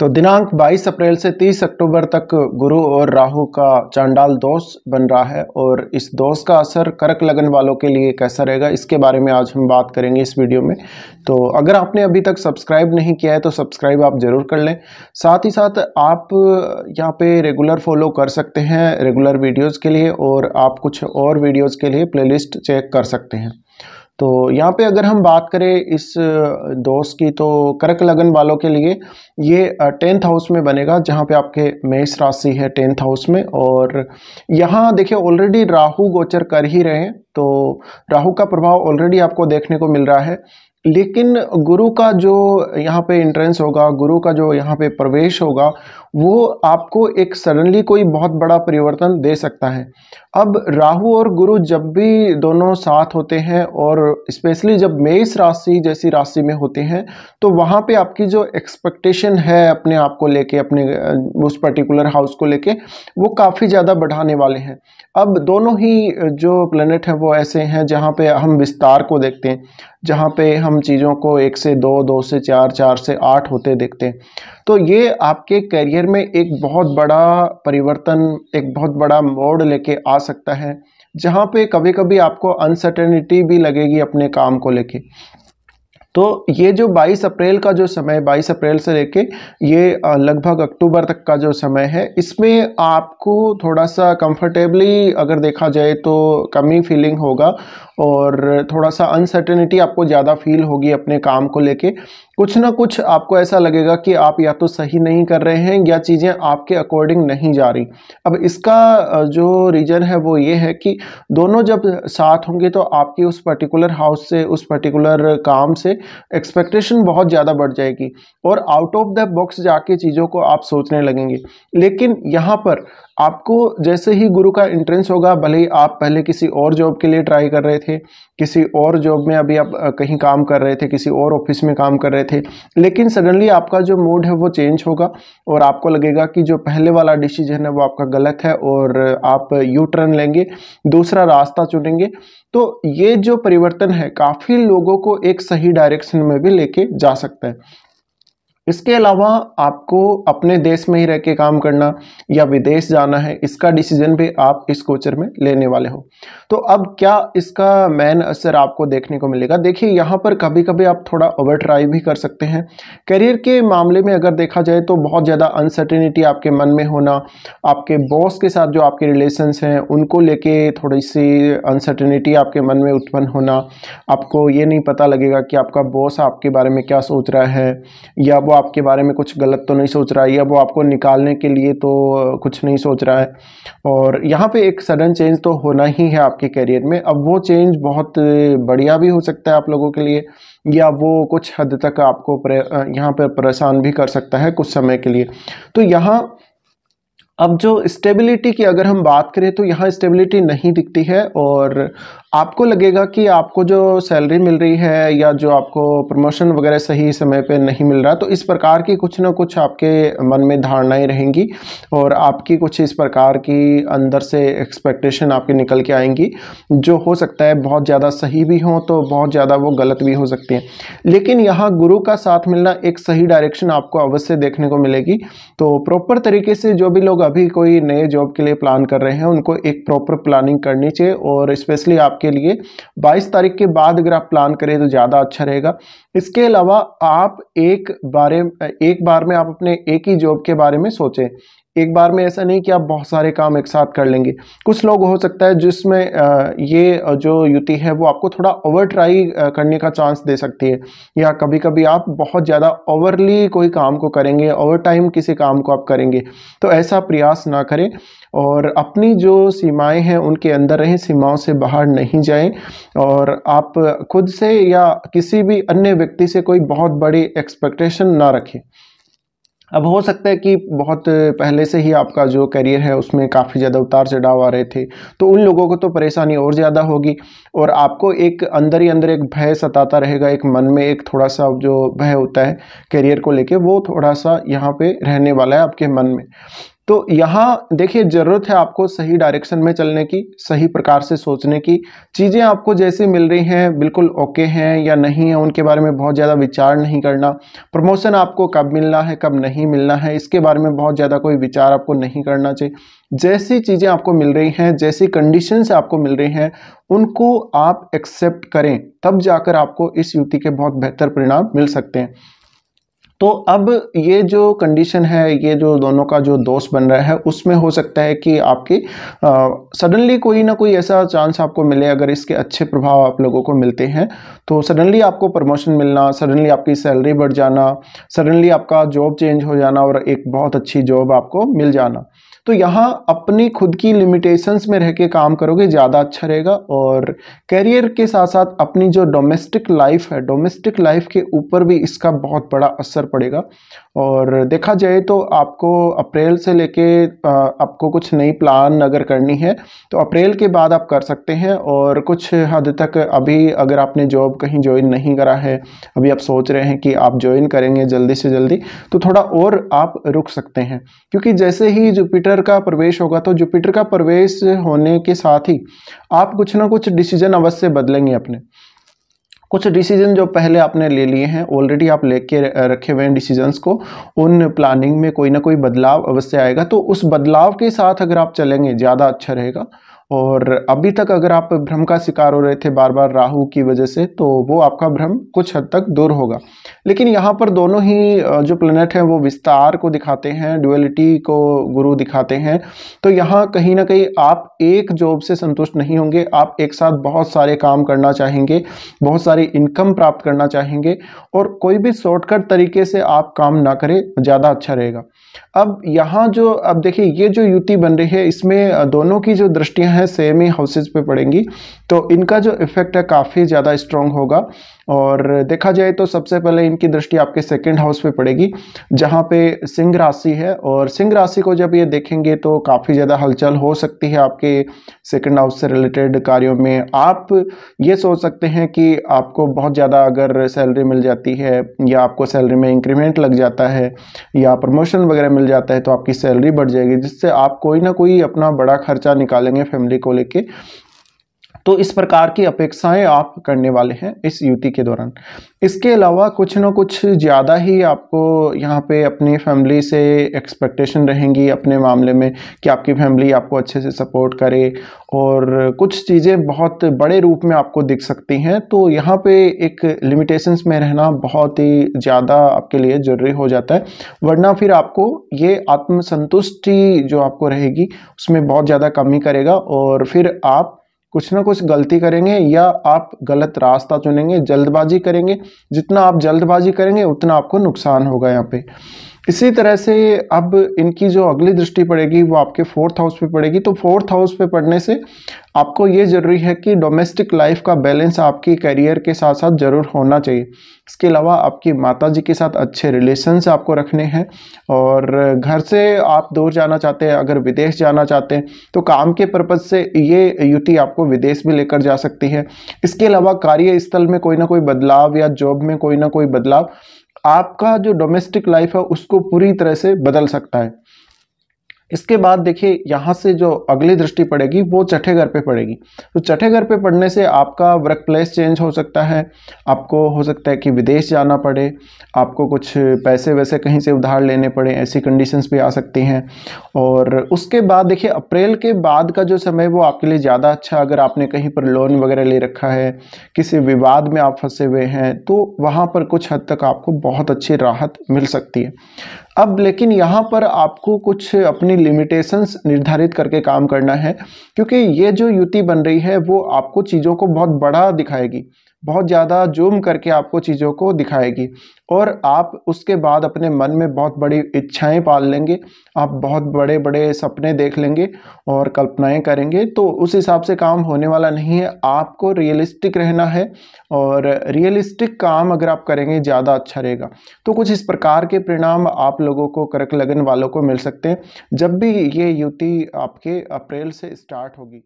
तो दिनांक 22 अप्रैल से 30 अक्टूबर तक गुरु और राहु का चांडाल दोष बन रहा है और इस दोष का असर कर्क लगन वालों के लिए कैसा रहेगा, इसके बारे में आज हम बात करेंगे इस वीडियो में। तो अगर आपने अभी तक सब्सक्राइब नहीं किया है तो सब्सक्राइब आप ज़रूर कर लें। साथ ही साथ आप यहाँ पे रेगुलर फॉलो कर सकते हैं रेगुलर वीडियोज़ के लिए और आप कुछ और वीडियोज़ के लिए प्ले चेक कर सकते हैं। तो यहाँ पे अगर हम बात करें इस दोस्त की तो कर्क लगन वालों के लिए ये टेंथ हाउस में बनेगा, जहाँ पे आपके मेष राशि है टेंथ हाउस में। और यहाँ देखिए, ऑलरेडी राहु गोचर कर ही रहे हैं तो राहु का प्रभाव ऑलरेडी आपको देखने को मिल रहा है। लेकिन गुरु का जो यहाँ पे इंट्रेंस होगा, गुरु का जो यहाँ पे प्रवेश होगा वो आपको एक सडनली कोई बहुत बड़ा परिवर्तन दे सकता है। अब राहु और गुरु जब भी दोनों साथ होते हैं और स्पेशली जब मेष राशि जैसी राशि में होते हैं तो वहाँ पे आपकी जो एक्सपेक्टेशन है अपने आप को लेके, अपने उस पर्टिकुलर हाउस को लेके, वो काफ़ी ज़्यादा बढ़ाने वाले हैं। अब दोनों ही जो प्लेनेट हैं वो ऐसे हैं जहाँ पे हम विस्तार को देखते हैं। जहाँ पे हम चीज़ों को एक से दो दो से चार चार से आठ होते देखते हैं। तो ये आपके करियर में एक बहुत बड़ा परिवर्तन, एक बहुत बड़ा मोड़ लेके आ सकता है, जहाँ पे कभी कभी आपको अनसर्टेनिटी भी लगेगी अपने काम को लेके। तो ये जो 22 अप्रैल का जो समय 22 अप्रैल से लेके ये लगभग अक्टूबर तक का जो समय है, इसमें आपको थोड़ा सा कंफर्टेबली अगर देखा जाए तो कमी फीलिंग होगा और थोड़ा सा अनसर्टेनिटी आपको ज़्यादा फील होगी अपने काम को लेके। कुछ ना कुछ आपको ऐसा लगेगा कि आप या तो सही नहीं कर रहे हैं या चीज़ें आपके अकॉर्डिंग नहीं जा रही। अब इसका जो रीज़न है वो ये है कि दोनों जब साथ होंगे तो आपकी उस पर्टिकुलर हाउस से, उस पर्टिकुलर काम से एक्सपेक्टेशन बहुत ज़्यादा बढ़ जाएगी और आउट ऑफ़ द बॉक्स जाके चीज़ों को आप सोचने लगेंगे। लेकिन यहाँ पर आपको जैसे ही गुरु का इंट्रेंस होगा, भले ही आप पहले किसी और जॉब के लिए ट्राई कर रहे थे, किसी और जॉब में अभी आप कहीं काम कर रहे थे, किसी और ऑफ़िस में काम कर रहे थे लेकिन सडनली आपका जो मूड है वो चेंज होगा और आपको लगेगा कि जो पहले वाला डिसीज़न है वो आपका गलत है और आप यू टर्न लेंगे, दूसरा रास्ता चुनेंगे। तो ये जो परिवर्तन है, काफ़ी लोगों को एक सही डायरेक्शन में भी लेके जा सकता है। इसके अलावा आपको अपने देश में ही रह के काम करना या विदेश जाना है, इसका डिसीज़न भी आप इस कोचर में लेने वाले हो। तो अब क्या इसका मेन असर आपको देखने को मिलेगा? देखिए, यहाँ पर कभी कभी आप थोड़ा ओवर ट्राई भी कर सकते हैं। करियर के मामले में अगर देखा जाए तो बहुत ज़्यादा अनसर्टेनिटी आपके मन में होना, आपके बॉस के साथ जो आपके रिलेशंस हैं, उनको लेके थोड़ी सी अनसर्टेनिटी आपके मन में उत्पन्न होना, आपको ये नहीं पता लगेगा कि आपका बॉस आपके बारे में क्या सोच रहा है, या वो आपके बारे में कुछ गलत तो नहीं सोच रहा है, या वो आपको निकालने के लिए तो कुछ नहीं सोच रहा है। और यहाँ पे एक सडन चेंज तो होना ही है आपके करियर में। अब वो चेंज बहुत बढ़िया भी हो सकता है आप लोगों के लिए, या वो कुछ हद तक आपको यहाँ पर परेशान भी कर सकता है कुछ समय के लिए। तो यहाँ, अब जो स्टेबिलिटी की अगर हम बात करें तो यहाँ स्टेबिलिटी नहीं दिखती है और आपको लगेगा कि आपको जो सैलरी मिल रही है या जो आपको प्रमोशन वगैरह सही समय पे नहीं मिल रहा तो इस प्रकार की कुछ ना कुछ आपके मन में धारणाएँ रहेंगी और आपकी कुछ इस प्रकार की अंदर से एक्सपेक्टेशन आपकी निकल के आएँगी। जो हो सकता है बहुत ज़्यादा सही भी हो तो बहुत ज़्यादा वो गलत भी हो सकती हैं। लेकिन यहाँ गुरु का साथ मिलना एक सही डायरेक्शन आपको अवश्य देखने को मिलेगी। तो प्रॉपर तरीके से जो भी लोग अभी कोई नए जॉब के लिए प्लान कर रहे हैं, उनको एक प्रॉपर प्लानिंग करनी चाहिए और स्पेशली आपके के लिए। 22 तारीख के बाद अगर आप प्लान करें तो ज़्यादा अच्छा रहेगा। इसके अलावा आप एक बारे, एक बार में आप अपने एक ही जॉब के बारे में सोचें। एक बार में ऐसा नहीं कि आप बहुत सारे काम एक साथ कर लेंगे। कुछ लोग हो सकता है जिसमें ये जो युति है वो आपको थोड़ा ओवर ट्राई करने का चांस दे सकती है। या कभी कभी आप बहुत ज़्यादा ओवरली कोई काम को करेंगे ओवर टाइम किसी काम को आप करेंगे। तो ऐसा प्रयास ना करें और अपनी जो सीमाएँ हैं उनके अंदर रहें, सीमाओं से बाहर नहीं जाएँ और आप खुद से या किसी भी अन्य व्यक्ति से कोई बहुत बड़ी एक्सपेक्टेशन ना रखें। अब हो सकता है कि बहुत पहले से ही आपका जो करियर है, उसमें काफ़ी ज़्यादा उतार चढ़ाव आ रहे थे। तो उन लोगों को तो परेशानी और ज़्यादा होगी और आपको एक अंदर ही अंदर एक भय सताता रहेगा, एक मन में एक थोड़ा सा जो भय होता है करियर को लेके, वो थोड़ा सा यहाँ पे रहने वाला है आपके मन में। तो यहाँ देखिए, ज़रूरत है आपको सही डायरेक्शन में चलने की, सही प्रकार से सोचने की। चीज़ें आपको जैसे मिल रही हैं, बिल्कुल ओके हैं या नहीं है, उनके बारे में बहुत ज़्यादा विचार नहीं करना। प्रमोशन आपको कब मिलना है, कब नहीं मिलना है, इसके बारे में बहुत ज़्यादा कोई विचार आपको नहीं करना चाहिए। जैसी चीज़ें आपको मिल रही हैं, जैसी कंडीशन आपको मिल रही हैं, उनको आप एक्सेप्ट करें, तब जाकर आपको इस युति के बहुत बेहतर परिणाम मिल सकते हैं। तो अब ये जो कंडीशन है, ये जो दोनों का जो दोस्त बन रहा है, उसमें हो सकता है कि आपकी सडनली कोई ना कोई ऐसा चांस आपको मिले, अगर इसके अच्छे प्रभाव आप लोगों को मिलते हैं तो सडनली आपको प्रमोशन मिलना सडनली आपकी सैलरी बढ़ जाना सडनली आपका जॉब चेंज हो जाना और एक बहुत अच्छी जॉब आपको मिल जाना। तो यहाँ अपनी खुद की लिमिटेशंस में रह के काम करोगे, ज़्यादा अच्छा रहेगा और करियर के साथ साथ अपनी जो डोमेस्टिक लाइफ है डोमेस्टिक लाइफ के ऊपर भी इसका बहुत बड़ा असर पड़ेगा। और देखा जाए तो आपको अप्रैल से लेके आपको कुछ नई प्लान अगर करनी है तो अप्रैल के बाद आप कर सकते हैं और कुछ हद तक अभी अगर आपने जॉब कहीं ज्वाइन नहीं करा है, अभी आप सोच रहे हैं कि आप ज्वाइन करेंगे जल्दी से जल्दी तो थोड़ा और आप रुक सकते हैं। क्योंकि जैसे ही जुपिटर जुपिटर का प्रवेश होगा तो जुपिटर का प्रवेश होने के साथ ही आप कुछ ना कुछ डिसीज़न अवश्य बदलेंगे अपने। कुछ डिसीज़न जो पहले आपने ले लिए हैं ऑलरेडी आप लेके रखे हुए हैं डिसीजंस को, उन प्लानिंग में कोई ना कोई बदलाव अवश्य आएगा। तो उस बदलाव के साथ अगर आप चलेंगे, ज़्यादा अच्छा रहेगा। और अभी तक अगर आप भ्रम का शिकार हो रहे थे बार बार राहु की वजह से तो वो आपका भ्रम कुछ हद तक दूर होगा। लेकिन यहाँ पर दोनों ही जो प्लेनेट हैं, वो विस्तार को दिखाते हैं ड्यूअलिटी को गुरु दिखाते हैं। तो यहाँ कहीं ना कहीं आप एक जॉब से संतुष्ट नहीं होंगे, आप एक साथ बहुत सारे काम करना चाहेंगे, बहुत सारी इनकम प्राप्त करना चाहेंगे, और कोई भी शॉर्टकट तरीके से आप काम ना करें, ज़्यादा अच्छा रहेगा। अब यहाँ जो, अब देखिए, ये जो युति बन रही है, इसमें दोनों की जो दृष्टियाँ हैं सेम ही हाउसेज पे पड़ेंगी। तो इनका जो इफ़ेक्ट है काफ़ी ज़्यादा स्ट्रॉन्ग होगा। और देखा जाए तो सबसे पहले इनकी दृष्टि आपके सेकंड हाउस पे पड़ेगी, जहाँ पे सिंह राशि है। और सिंह राशि को जब ये देखेंगे तो काफ़ी ज़्यादा हलचल हो सकती है आपके सेकंड हाउस से रिलेटेड कार्यों में। आप ये सोच सकते हैं कि आपको बहुत ज़्यादा अगर सैलरी मिल जाती है, या आपको सैलरी में इंक्रीमेंट लग जाता है, या प्रमोशन वगैरह मिल जाता है तो आपकी सैलरी बढ़ जाएगी, जिससे आप कोई ना कोई अपना बड़ा खर्चा निकालेंगे फैमिली को लेके। तो इस प्रकार की अपेक्षाएँ आप करने वाले हैं इस युति के दौरान। इसके अलावा कुछ ना कुछ ज़्यादा ही आपको यहाँ पे अपनी फैमिली से एक्सपेक्टेशन रहेंगी अपने मामले में कि आपकी फैमिली आपको अच्छे से सपोर्ट करे और कुछ चीज़ें बहुत बड़े रूप में आपको दिख सकती हैं तो यहाँ पे एक लिमिटेशंस में रहना बहुत ही ज़्यादा आपके लिए ज़रूरी हो जाता है। वरना फिर आपको ये आत्मसंतुष्टि जो आपको रहेगी, उसमें बहुत ज़्यादा कमी करेगा और फिर आप कुछ ना कुछ गलती करेंगे या आप गलत रास्ता चुनेंगे, जल्दबाजी करेंगे। जितना आप जल्दबाजी करेंगे, उतना आपको नुकसान होगा यहाँ पे। इसी तरह से अब इनकी जो अगली दृष्टि पड़ेगी, वो आपके फोर्थ हाउस पे पड़ेगी। तो फोर्थ हाउस पे पढ़ने से आपको ये ज़रूरी है कि डोमेस्टिक लाइफ का बैलेंस आपकी करियर के साथ साथ ज़रूर होना चाहिए। इसके अलावा आपकी माता जी के साथ अच्छे रिलेशंस आपको रखने हैं और घर से आप दूर जाना चाहते हैं, अगर विदेश जाना चाहते हैं तो काम के पर्पज़ से ये युति आपको विदेश भी लेकर जा सकती है। इसके अलावा कार्यस्थल में कोई ना कोई बदलाव या जॉब में कोई ना कोई बदलाव आपका जो डोमेस्टिक लाइफ है उसको पूरी तरह से बदल सकता है। इसके बाद देखिए, यहाँ से जो अगली दृष्टि पड़ेगी, वो छठे घर पे पड़ेगी। तो छठे घर पे पड़ने से आपका वर्क प्लेस चेंज हो सकता है, आपको हो सकता है कि विदेश जाना पड़े, आपको कुछ पैसे वैसे कहीं से उधार लेने पड़े, ऐसी कंडीशंस भी आ सकती हैं। और उसके बाद देखिए, अप्रैल के बाद का जो समय, वो आपके लिए ज़्यादा अच्छा अगर आपने कहीं पर लोन वगैरह ले रखा है, किसी विवाद में आप फंसे हुए हैं तो वहाँ पर कुछ हद तक आपको बहुत अच्छी राहत मिल सकती है। अब लेकिन यहाँ पर आपको कुछ अपनी लिमिटेशंस निर्धारित करके काम करना है, क्योंकि ये जो युति बन रही है, वो आपको चीज़ों को बहुत बड़ा दिखाएगी। बहुत ज़्यादा जूम करके आपको चीज़ों को दिखाएगी। और आप उसके बाद अपने मन में बहुत बड़ी इच्छाएँ पाल लेंगे, आप बहुत बड़े बड़े सपने देख लेंगे और कल्पनाएँ करेंगे। तो उस हिसाब से काम होने वाला नहीं है, आपको रियलिस्टिक रहना है और रियलिस्टिक काम अगर आप करेंगे, ज़्यादा अच्छा रहेगा। तो कुछ इस प्रकार के परिणाम आप लोगों को करक लगन वालों को मिल सकते हैं। जब भी ये युति आपके अप्रैल से स्टार्ट होगी।